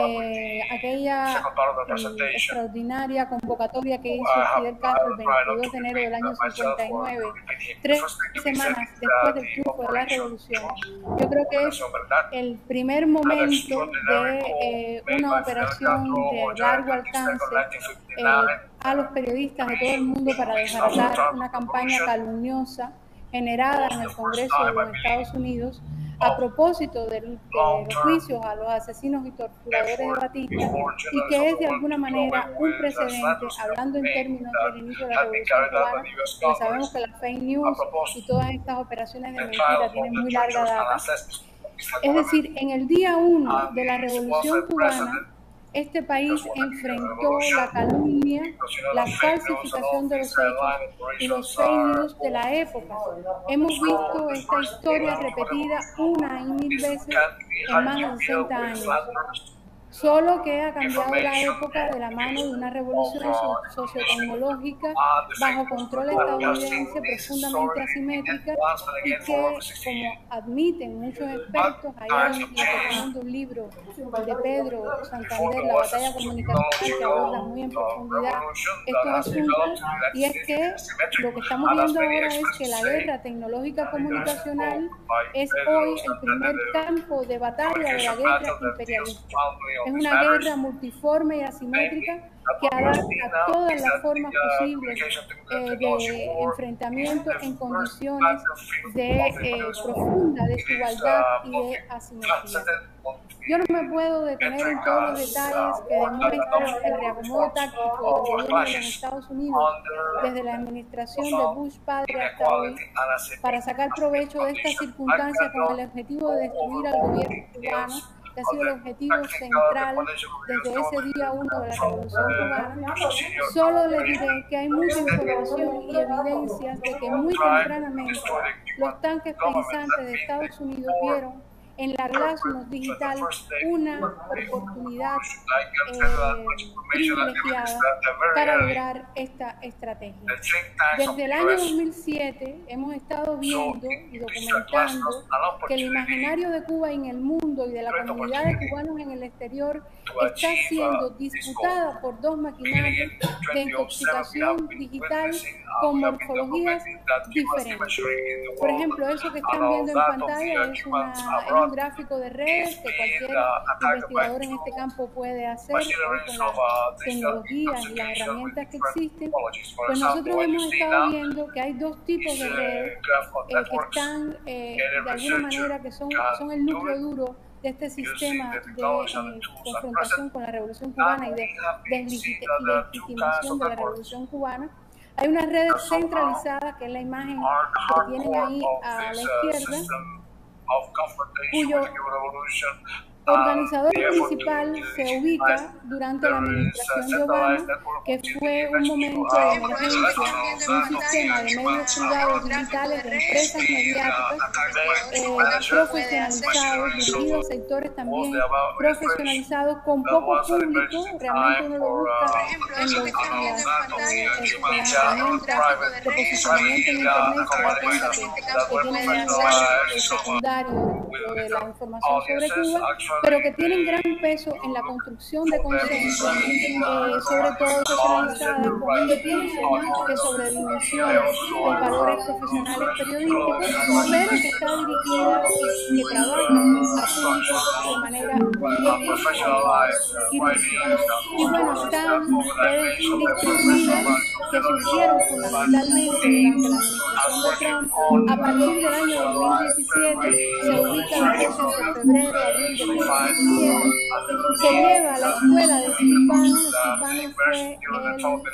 eh, aquella mm, extraordinaria convocatoria que hizo Fidel Castro el 22 de enero del año 59, tres semanas después del triunfo de la revolución. Yo creo que es el primer momento de eh, una operación de largo alcance eh, a los periodistas de todo el mundo para desbaratar una campaña calumniosa generada en el Congreso de los Estados Unidos a propósito de, los juicios a los asesinos y torturadores de Batista y que es de alguna manera un precedente, hablando en términos del inicio de la Revolución Cubana, que sabemos que las fake news y todas estas operaciones de mentira tienen muy larga data. Es decir, en el día uno de la Revolución Cubana, este país enfrentó la calumnia, la falsificación de los hechos y los fake de la época. Hemos visto esta historia repetida una y mil veces en más de 60 años solo que ha cambiado la época de la mano de una revolución sociotecnológica bajo control estadounidense profundamente asimétrica y que, como admiten muchos expertos, ahí en un libro de Pedro Santander, La batalla comunicacional, que aborda muy en profundidad. estos asuntos, y es que lo que estamos viendo ahora es que la guerra tecnológica comunicacional es hoy el primer campo de batalla de la guerra imperialista. Es una guerra multiforme y asimétrica que adapta todas las formas posibles eh, de enfrentamiento en condiciones de eh, profunda desigualdad y de asimetría. Yo no me puedo detener en todos los detalles que demuestran el reacomodo táctico del gobierno de los Estados Unidos desde la administración de Bush padre hasta hoy para sacar provecho de esta circunstancia con el objetivo de destruir al gobierno cubano que ha sido el objetivo central desde ese día uno de la Revolución Cubana, solo le diré que hay mucha información y evidencias de que muy tempranamente los tanques pensantes de Estados Unidos vieron en la Glasnost digital una oportunidad eh, privilegiada para lograr esta estrategia. Desde el año 2007 hemos estado viendo y documentando que el imaginario de Cuba en el mundo y de la comunidad de cubanos en el exterior está siendo disputada por dos maquinarias de intoxicación digital con morfologías diferentes. Por ejemplo, eso que están viendo en pantalla es, una, un gráfico de redes que cualquier investigador en este campo puede hacer con las tecnologías y las herramientas que existen. Pues nosotros hemos estado viendo que hay dos tipos de redes eh, que están eh, de alguna manera que son, son el núcleo duro de este sistema de eh, confrontación con la revolución cubana y de deslegitimación de la revolución cubana. Hay unas redes centralizadas, que es la imagen que tienen ahí a la izquierda, of confrontation with the revolution organizador principal se ubica durante la administración de Obama, que fue un momento de emergencia, un sistema de medios privados digitales de empresas mediáticas eh, profesionalizados, dirigidos sectores también profesionalizados, con poco público, realmente uno lo busca en, los, en las herramientas de posicionamiento en Internet, se da cuenta que, que tiene el secundario de la información sobre Cuba, pero que tienen gran peso en la construcción de consenso, eh, sobre todo socializadas con un discurso que sobredimensiona los valores profesionales periodísticos, pero que está dirigida y que trabaja de manera y bueno, están distribuidas que surgieron fundamentalmente durante la de Trump. A partir del año 2017 se ubica la fecha entre febrero y abril de 2017 que lleva a la escuela de Bannon. Steve fue el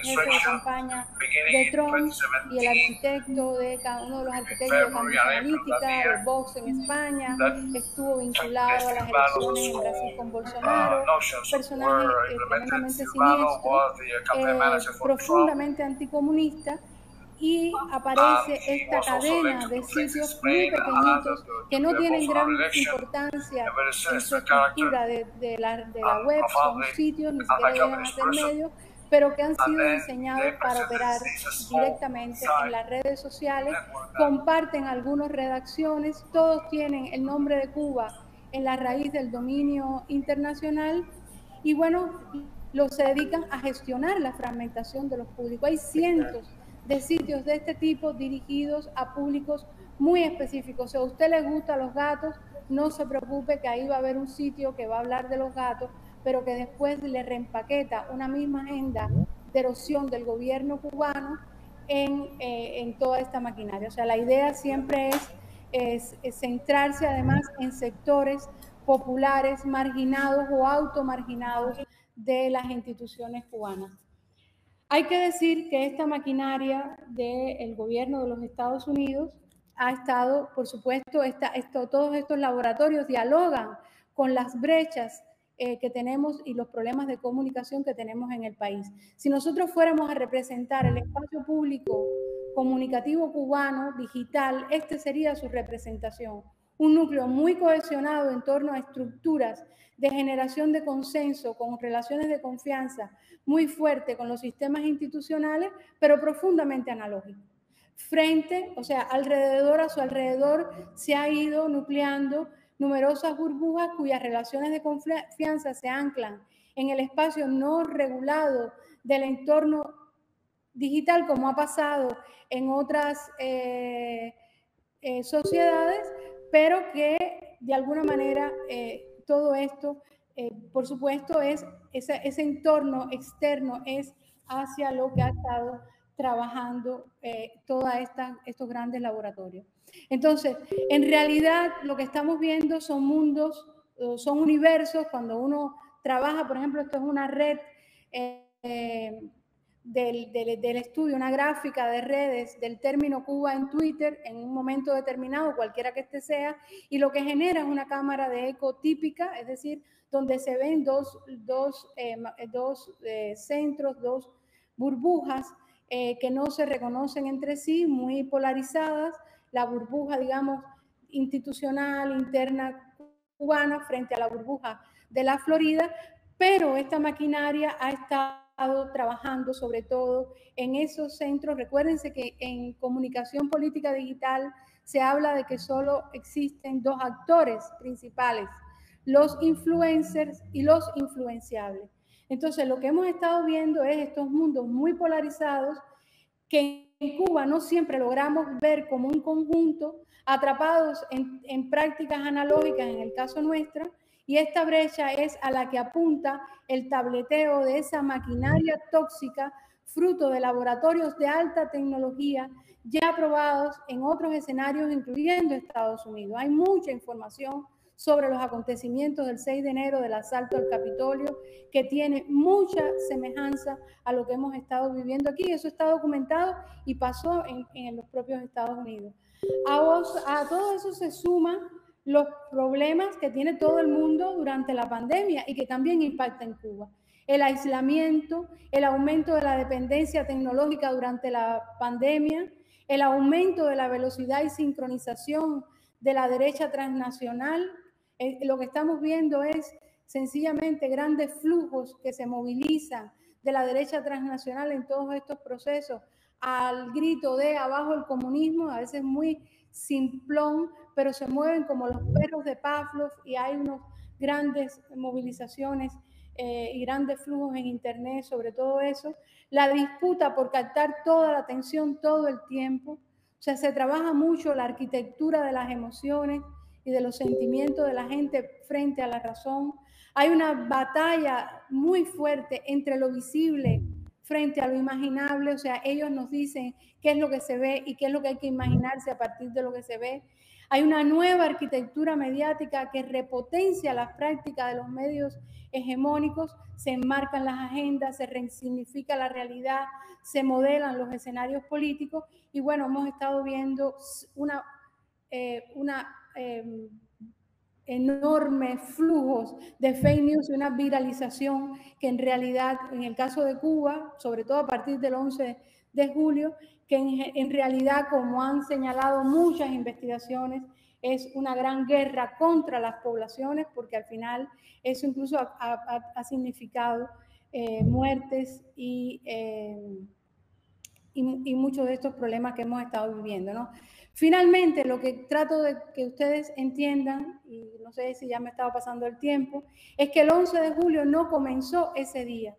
jefe de campaña de Trump y el arquitecto de uno de los arquitectos de Cambridge Analytica, de Vox en España, estuvo vinculado a las elecciones en Brasil con Bolsonaro, personaje eh, tremendamente siniestro, eh, profundamente anticomunista y aparece esta cadena de sitios muy pequeñitos que no tienen gran importancia en su estructura de, la web, son sitios, ni siquiera llegan a ser medios, pero que han sido diseñados para operar directamente en las redes sociales, comparten algunas redacciones, todos tienen el nombre de Cuba en la raíz del dominio internacional y bueno, los se dedican a gestionar la fragmentación de los públicos. Hay cientos de sitios de este tipo dirigidos a públicos muy específicos. Si a usted le gustan los gatos, no se preocupe que ahí va a haber un sitio que va a hablar de los gatos, pero que después le reempaqueta una misma agenda de erosión del gobierno cubano en, eh, en toda esta maquinaria. O sea, la idea siempre es, es centrarse además en sectores populares, marginados o automarginados de las instituciones cubanas. Hay que decir que esta maquinaria del gobierno de los Estados Unidos ha estado, por supuesto, esto, todos estos laboratorios dialogan con las brechas eh, que tenemos y los problemas de comunicación que tenemos en el país. Si nosotros fuéramos a representar el espacio público comunicativo cubano, digital, este sería su representación. Un núcleo muy cohesionado en torno a estructuras de generación de consenso, con relaciones de confianza muy fuerte con los sistemas institucionales, pero profundamente analógico frente, o sea, alrededor, a su alrededor se ha ido nucleando numerosas burbujas cuyas relaciones de confianza se anclan en el espacio no regulado del entorno digital, como ha pasado en otras eh, eh, sociedades, pero que de alguna manera eh, todo esto, por supuesto, es ese, ese entorno externo es hacia lo que ha estado trabajando eh, todos estos grandes laboratorios. Entonces, en realidad lo que estamos viendo son mundos, son universos, cuando uno trabaja, por ejemplo, esto es una red eh, del, del, estudio, una gráfica de redes del término Cuba en Twitter en un momento determinado, cualquiera que este sea, y lo que genera es una cámara de eco típica, es decir, donde se ven dos, dos, eh, dos centros, dos burbujas eh, que no se reconocen entre sí, muy polarizadas, la burbuja, digamos, institucional, interna cubana frente a la burbuja de la Florida, pero esta maquinaria ha estado trabajando sobre todo en esos centros. Recuérdense que en comunicación política digital se habla de que solo existen dos actores principales, los influencers y los influenciables. Entonces, lo que hemos estado viendo es estos mundos muy polarizados que en Cuba no siempre logramos ver como un conjunto, atrapados en, prácticas analógicas en el caso nuestra, y esta brecha es a la que apunta el tableteo de esa maquinaria tóxica fruto de laboratorios de alta tecnología ya aprobados en otros escenarios, incluyendo Estados Unidos. Hay mucha información sobre los acontecimientos del 6 de enero del asalto al Capitolio, que tiene mucha semejanza a lo que hemos estado viviendo aquí. Eso está documentado y pasó en, los propios Estados Unidos. A, todo eso se suman los problemas que tiene todo el mundo durante la pandemia y que también impacta en Cuba. El aislamiento, el aumento de la dependencia tecnológica durante la pandemia, el aumento de la velocidad y sincronización de la derecha transnacional, eh, lo que estamos viendo es sencillamente grandes flujos que se movilizan de la derecha transnacional en todos estos procesos al grito de abajo el comunismo, a veces muy simplón, pero se mueven como los perros de Pavlov y hay unas grandes movilizaciones eh, y grandes flujos en Internet sobre todo eso. La disputa por captar toda la atención todo el tiempo. O sea, se trabaja mucho la arquitectura de las emociones, y de los sentimientos de la gente frente a la razón. Hay una batalla muy fuerte entre lo visible frente a lo imaginable, o sea, ellos nos dicen qué es lo que se ve y qué es lo que hay que imaginarse a partir de lo que se ve. Hay una nueva arquitectura mediática que repotencia las prácticas de los medios hegemónicos, se enmarcan las agendas, se resignifica la realidad, se modelan los escenarios políticos y bueno, hemos estado viendo una, eh, una Em, enormes flujos de fake news y una viralización que en realidad, en el caso de Cuba, sobre todo a partir del 11 de julio, que en, realidad, como han señalado muchas investigaciones, es una gran guerra contra las poblaciones, porque al final eso incluso ha, significado eh, muertes y... Em, y, muchos de estos problemas que hemos estado viviendo. ¿no? Finalmente, lo que trato de que ustedes entiendan, y no sé si ya me estaba pasando el tiempo, es que el 11 de julio no comenzó ese día.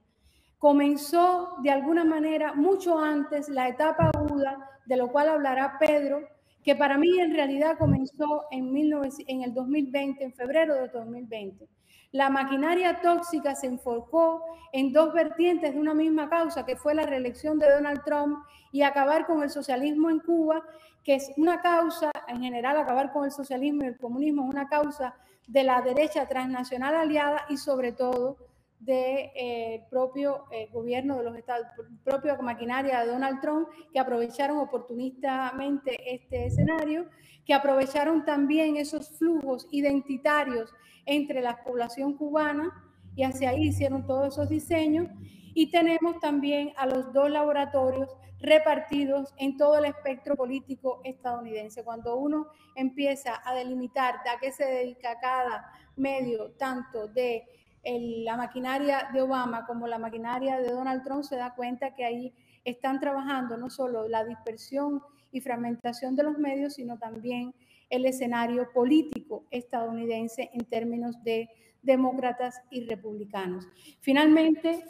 Comenzó de alguna manera mucho antes la etapa aguda, de lo cual hablará Pedro, que para mí en realidad comenzó en, en el 2020, en febrero de 2020. La maquinaria tóxica se enfocó en dos vertientes de una misma causa, que fue la reelección de Donald Trump y acabar con el socialismo en Cuba, que es una causa, en general, acabar con el socialismo y el comunismo es una causa de la derecha transnacional aliada y sobre todo del de, eh, propio eh, gobierno de los Estados, propia maquinaria de Donald Trump, que aprovecharon oportunistamente este escenario, que aprovecharon también esos flujos identitarios entre la población cubana y hacia ahí hicieron todos esos diseños. Y tenemos también a los dos laboratorios repartidos en todo el espectro político estadounidense. Cuando uno empieza a delimitar a qué se dedica cada medio, tanto de la maquinaria de Obama como la maquinaria de Donald Trump, se da cuenta que ahí están trabajando no solo la dispersión y fragmentación de los medios, sino también el escenario político estadounidense en términos de demócratas y republicanos. Finalmente,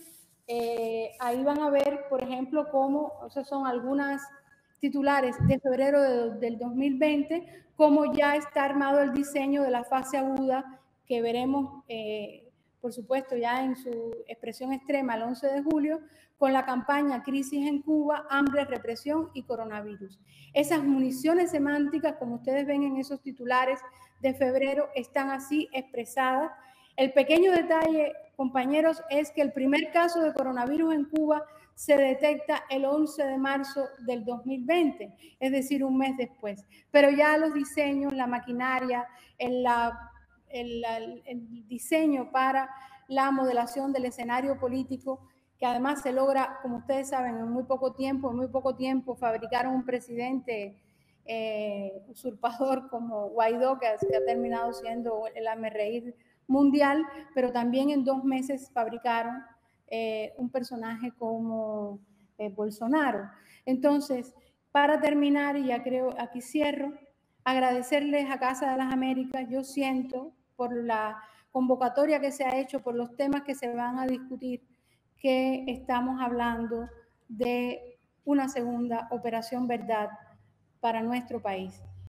eh, ahí van a ver, por ejemplo, cómo, o sea, son algunas titulares de febrero del 2020, cómo ya está armado el diseño de la fase aguda que veremos eh, por supuesto, ya en su expresión extrema el 11 de julio, con la campaña Crisis en Cuba, hambre, represión y coronavirus. Esas municiones semánticas, como ustedes ven en esos titulares de febrero, están así expresadas. El pequeño detalle, compañeros, es que el primer caso de coronavirus en Cuba se detecta el 11 de marzo del 2020, es decir, un mes después. Pero ya los diseños, la maquinaria, la el, diseño para la modelación del escenario político, que además se logra, como ustedes saben, en muy poco tiempo, en muy poco tiempo fabricaron un presidente eh, usurpador como Guaidó, que, ha terminado siendo el amerreír mundial, pero también en dos meses fabricaron eh, un personaje como eh, Bolsonaro. Entonces, para terminar, y ya creo, aquí cierro, agradecerles a Casa de las Américas, yo siento por la convocatoria que se ha hecho, por los temas que se van a discutir, que estamos hablando de una segunda operación verdad para nuestro país.